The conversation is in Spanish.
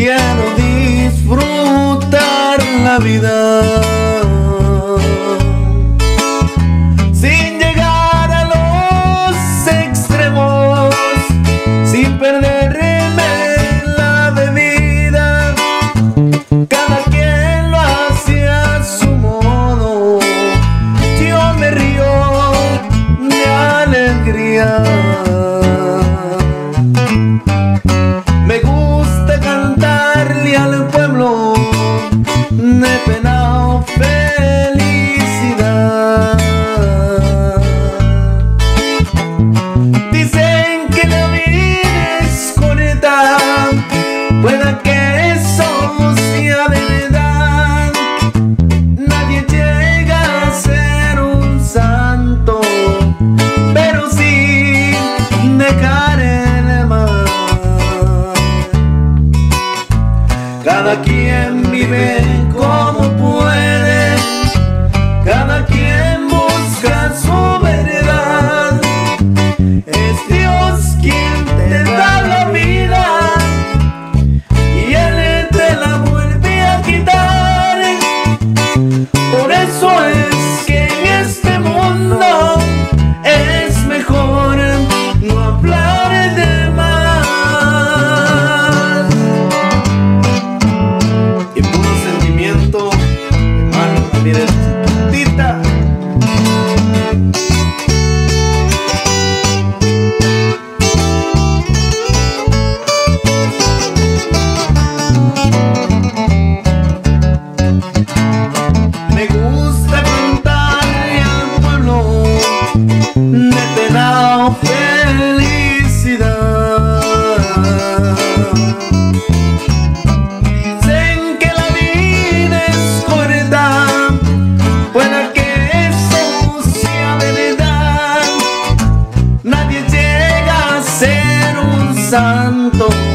Quiero disfrutar la vida. me he penado felicidad. Dicen que la vida es corta, pueda que eso sea verdad. Nadie llega a ser un santo, pero sí dejar el mal. Cada quien Amen. santo.